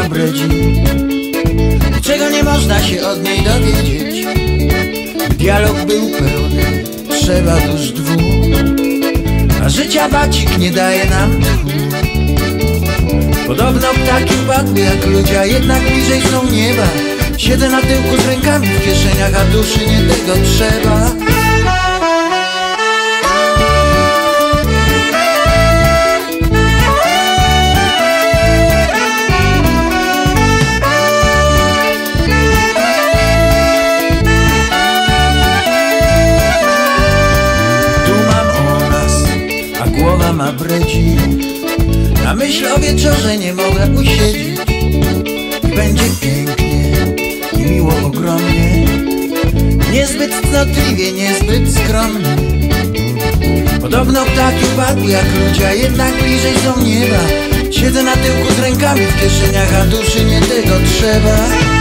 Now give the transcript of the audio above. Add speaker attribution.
Speaker 1: ona Czego nie można się od niej dowiedzieć? Dialog był pełny, trzeba tuż dwóch. A życia bacik nie daje nam tchu Podobno ptaki upadły jak ludzie, a jednak bliżej są nieba. Siedzę na tyłku z rękami w kieszeniach, a duszy nie tego trzeba. Na myśl o wieczorze nie mogę usiedzieć. Będzie pięknie i miło ogromnie. Niezbyt cnotliwie, niezbyt skromnie. Podobno ptaki upadły jak ludzie, a jednak bliżej są nieba. Siedzę na tyłku z rękami w kieszeniach, a duszy nie tego trzeba